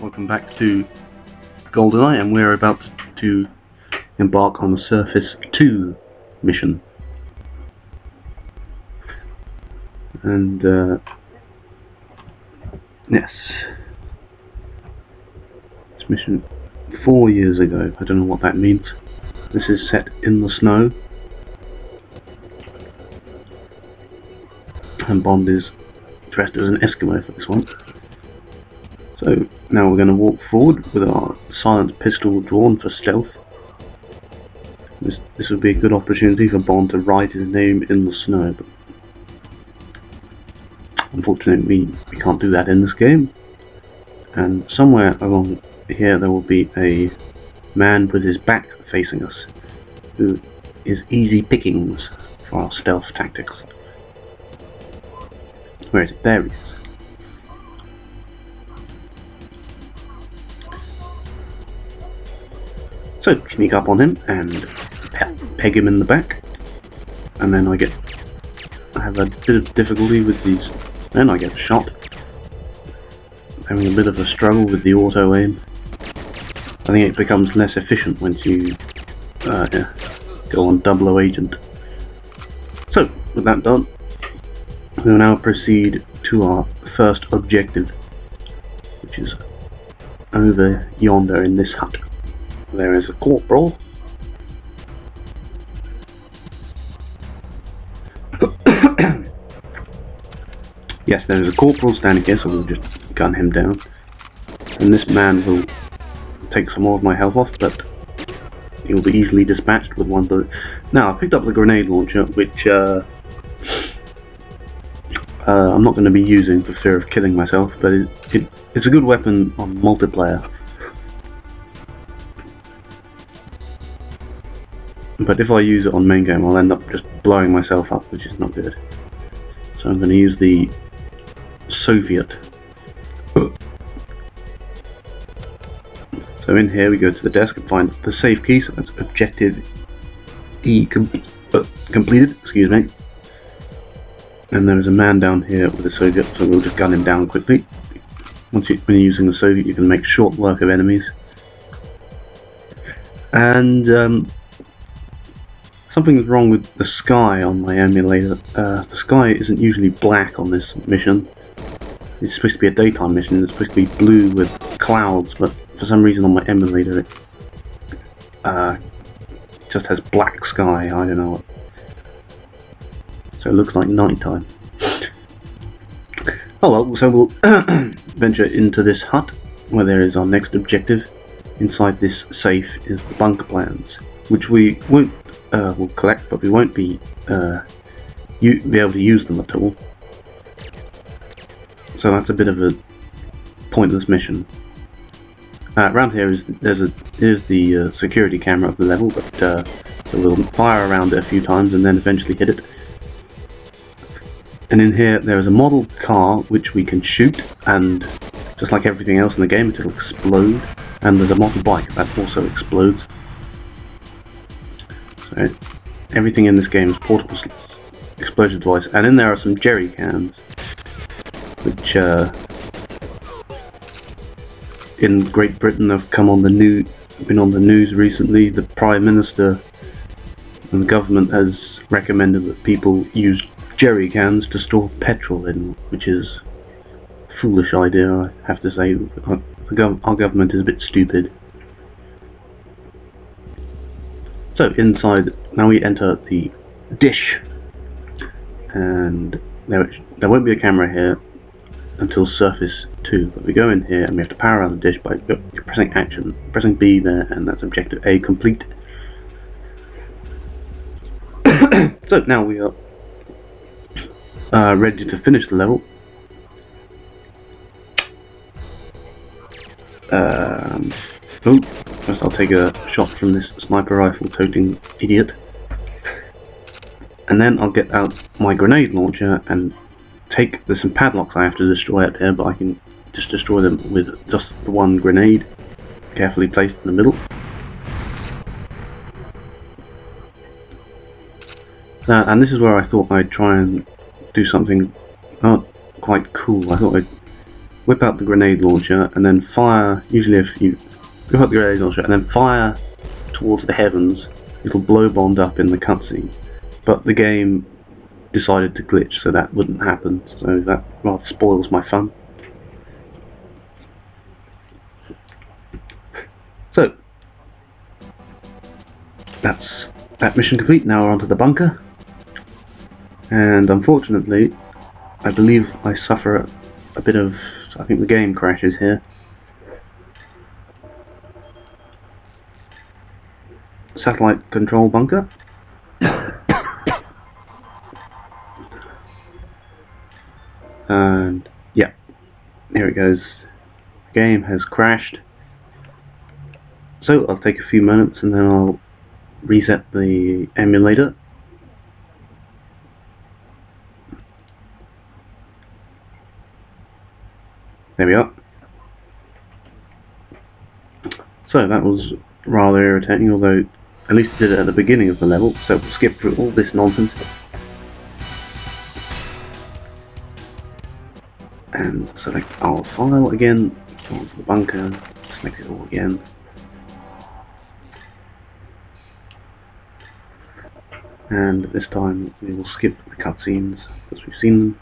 welcome back to GoldenEye and we're about to embark on the Surface 2 mission. And, uh, yes. This mission four years ago, I don't know what that means. This is set in the snow. And Bond is dressed as an Eskimo for this one. So now we're going to walk forward with our silent pistol drawn for stealth. This, this would be a good opportunity for Bond to write his name in the snow, but unfortunately we, we can't do that in this game. And somewhere along here there will be a man with his back facing us, who is easy pickings for our stealth tactics. Where is it? There he is. So, sneak up on him and pe peg him in the back. And then I get... I have a bit of difficulty with these. Then I get shot. Having a bit of a struggle with the auto aim. I think it becomes less efficient once you uh, yeah, go on double agent. So, with that done, we will now proceed to our first objective, which is over yonder in this hut. There is a corporal. yes, there is a corporal standing here, so we'll just gun him down. And this man will take some more of my health off, but he will be easily dispatched with one bullet. Now, I picked up the grenade launcher, which uh, uh, I'm not going to be using for fear of killing myself, but it, it, it's a good weapon on multiplayer. But if I use it on main game, I'll end up just blowing myself up, which is not good. So I'm going to use the Soviet. So in here we go to the desk and find the safe key, so that's objective E com uh, completed, excuse me. And there is a man down here with a Soviet, so we'll just gun him down quickly. Once you, when you're using the Soviet you can make short work of enemies. And um, something's wrong with the sky on my emulator. Uh, the sky isn't usually black on this mission. It's supposed to be a daytime mission, it's supposed to be blue with clouds, but for some reason on my emulator it uh, just has black sky, I don't know. So it looks like nighttime. Oh well, so we'll venture into this hut where there is our next objective. Inside this safe is the bunker plans, which we won't uh, will collect, but we won't be uh, be able to use them at all. So that's a bit of a pointless mission. Uh, around here is there's a here's the uh, security camera of the level, but uh, so we'll fire around it a few times and then eventually hit it. And in here there is a model car which we can shoot, and just like everything else in the game, it'll explode. And there's a model bike that also explodes. Everything in this game is portable explosion device, and in there are some jerry cans, which uh, in Great Britain have come on the new been on the news recently. The Prime Minister and the government has recommended that people use jerry cans to store petrol in, which is a foolish idea, I have to say. Our government is a bit stupid. So inside, now we enter the dish, and there, there won't be a camera here until surface 2, but we go in here and we have to power on the dish by pressing action, pressing B there, and that's objective A complete. so now we are uh, ready to finish the level. Um, oh, first I'll take a shot from this sniper rifle toting idiot. And then I'll get out my grenade launcher and take, there's some padlocks I have to destroy out there, but I can just destroy them with just the one grenade carefully placed in the middle. Uh, and this is where I thought I'd try and do something not quite cool. I thought I'd whip out the grenade launcher and then fire, usually if you out the grenade launcher and then fire towards the heavens, it'll blow Bond up in the cutscene. But the game decided to glitch so that wouldn't happen, so that rather spoils my fun. So, that's that mission complete, now we're onto the bunker. And unfortunately, I believe I suffer a bit of, I think the game crashes here. Satellite control bunker. and yeah, here it goes. The game has crashed. So I'll take a few moments and then I'll reset the emulator There we are. So that was rather irritating, although at least it did it at the beginning of the level, so we'll skip through all this nonsense. And select our file again, go onto the bunker, select it all again. And this time we will skip the cutscenes because we've seen them,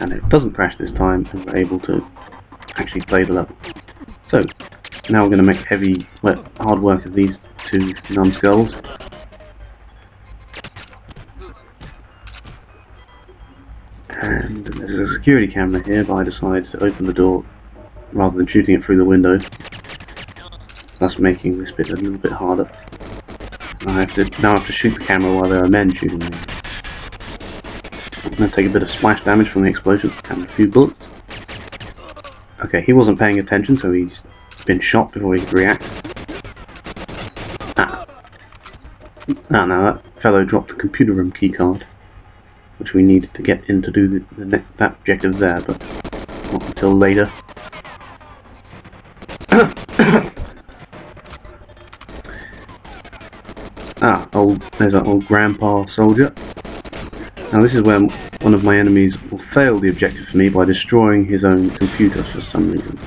and it doesn't crash this time, and we're able to actually play the level. So, now we're going to make heavy, hard work of these two numbskulls. And there's a security camera here, but I decided to open the door rather than shooting it through the window. Thus making this bit a little bit harder. I have to now I have to shoot the camera while there are men shooting me. I'm going to take a bit of splash damage from the explosion and a few bullets. Okay, he wasn't paying attention, so he's been shot before he could react. Ah, now that fellow dropped the computer room keycard, which we needed to get in to do the, the that objective there, but not until later. ah, old, there's an old grandpa soldier. Now this is where one of my enemies will fail the objective for me by destroying his own computer for some reason.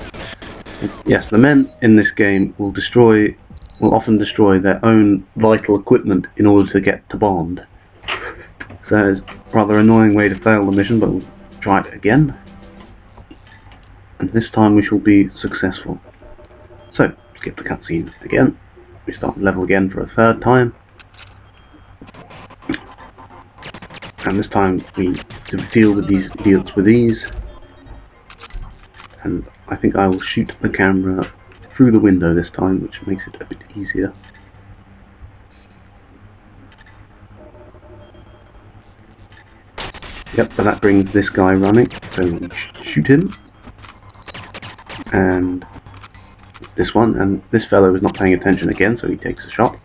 Yes, the men in this game will destroy, will often destroy their own vital equipment in order to get to Bond. So it's a rather annoying way to fail the mission, but we'll try it again. And this time we shall be successful. So, skip the cutscene again. We start the level again for a third time. and this time we deal with these idiots with ease and I think I will shoot the camera through the window this time which makes it a bit easier yep so that brings this guy running so we shoot him and this one and this fellow is not paying attention again so he takes a shot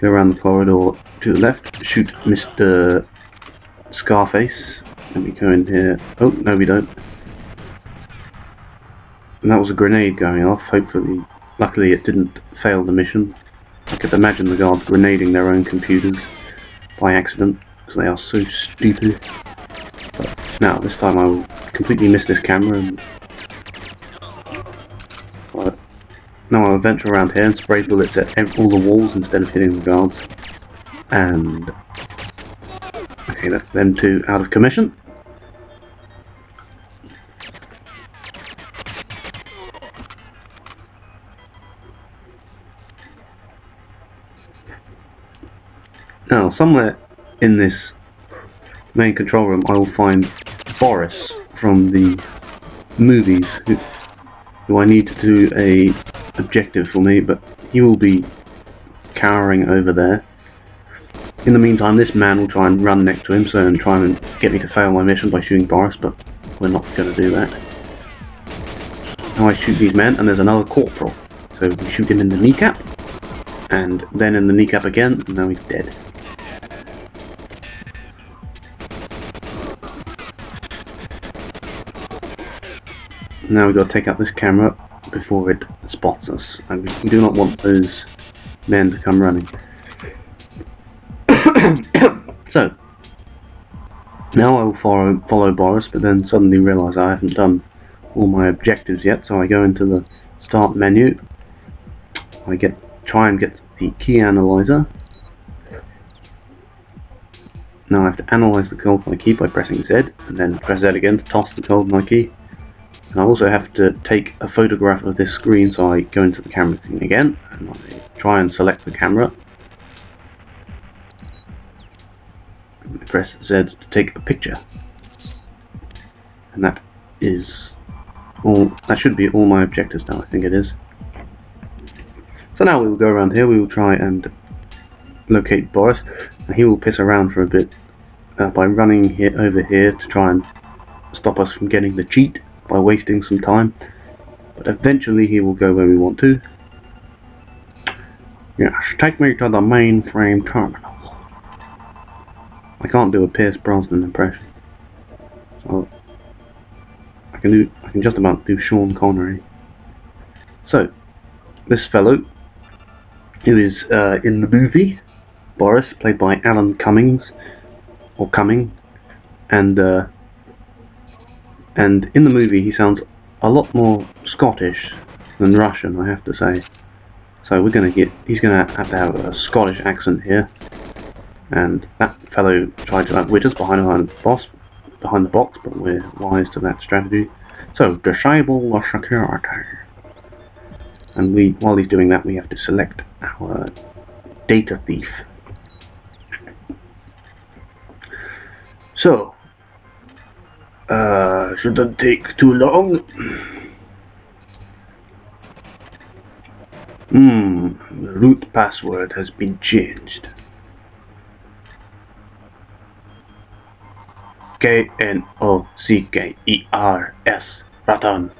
Go around the corridor to the left, shoot Mr. Scarface. Let me go in here. Oh, no we don't. And that was a grenade going off. Hopefully, luckily it didn't fail the mission. I could imagine the guards grenading their own computers by accident, because they are so stupid. But now, this time I will completely miss this camera and Now I'll venture around here and spray bullets at all the walls instead of hitting the guards. And... Okay, that's them two out of commission. Somewhere in this main control room I will find Boris from the movies who, who I need to do a objective for me, but he will be cowering over there. In the meantime, this man will try and run next to him so and try and get me to fail my mission by shooting Boris, but we're not going to do that. Now I shoot these men, and there's another corporal. So we shoot him in the kneecap, and then in the kneecap again, and now he's dead. Now we've got to take out this camera before it spots us, and we do not want those men to come running. so, Now I will follow, follow Boris, but then suddenly realise I haven't done all my objectives yet, so I go into the start menu. I get try and get the key analyzer. Now I have to analyze the Goldeneye key by pressing Z, and then press Z again to toss the Goldeneye key. And I also have to take a photograph of this screen, so I go into the camera thing again, and I try and select the camera. And press Z to take a picture. And that is all, that should be all my objectives now, I think it is. So now we will go around here, we will try and locate Boris, and he will piss around for a bit uh, by running here over here to try and stop us from getting the cheat by wasting some time. But eventually he will go where we want to. Yes, take me to the mainframe terminal. I can't do a Pierce Brosnan impression. So I can do I can just about do Sean Connery. So this fellow who is uh, in the movie Boris, played by Alan Cummings or Cumming, and uh, and in the movie he sounds a lot more Scottish than Russian, I have to say. So we're gonna get he's gonna have to have a Scottish accent here, and that fellow tried to outwit us behind behind the boss behind the box, but we're wise to that strategy. So disable the security, and we while he's doing that we have to select our data thief. So, uh, shouldn't take too long. Hmm, the root password has been changed. K-N-O-C-K-E-R-S, Ratan.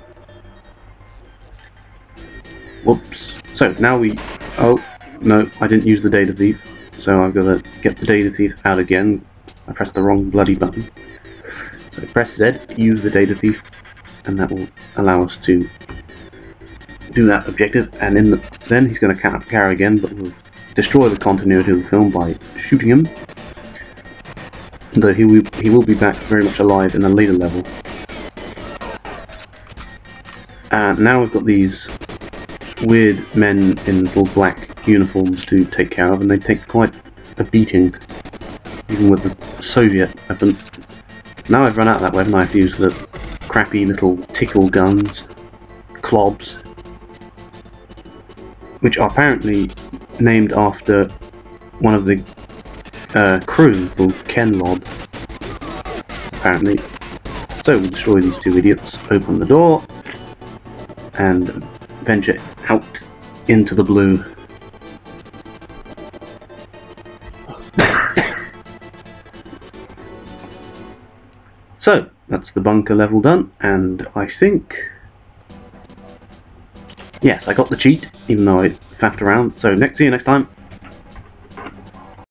Whoops. So, now we... Oh, no, I didn't use the data thief. So I've got to get the data thief out again. I pressed the wrong bloody button. Press Z, use the data thief, and that will allow us to do that objective. And in the, then he's going to carry again, but we'll destroy the continuity of the film by shooting him. Though he will, he will be back very much alive in a later level. And now we've got these weird men in full black uniforms to take care of, and they take quite a beating, even with the Soviet weapon. Now I've run out of that weapon, I have to use the crappy little tickle guns, Klobbs, which are apparently named after one of the uh, crew called Ken Lobb, apparently. So we'll destroy these two idiots, open the door, and venture out into the blue. That's the bunker level done, and I think... Yes, I got the cheat, even though I faffed around. So, next, see you next time.